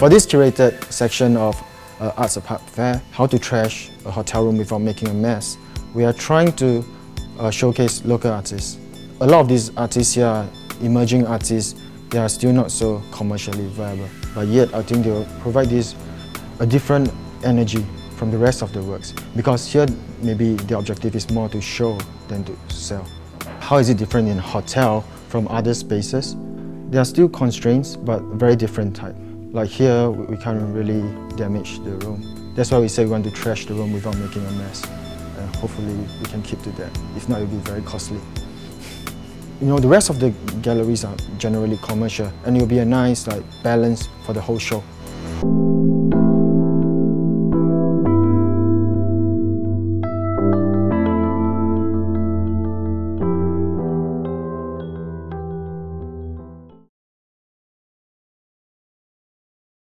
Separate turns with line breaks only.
For this curated section of uh, Arts Apart Fair, how to trash a hotel room without making a mess, we are trying to uh, showcase local artists. A lot of these artists here are emerging artists, they are still not so commercially viable. But yet, I think they will provide this a different energy from the rest of the works. Because here, maybe the objective is more to show than to sell. How is it different in hotel from other spaces? There are still constraints, but very different type. Like here, we can really damage the room. That's why we say we want to trash the room without making a mess. And hopefully we can keep to that. If not, it'll be very costly. You know, the rest of the galleries are generally commercial and it'll be a nice like balance for the whole show.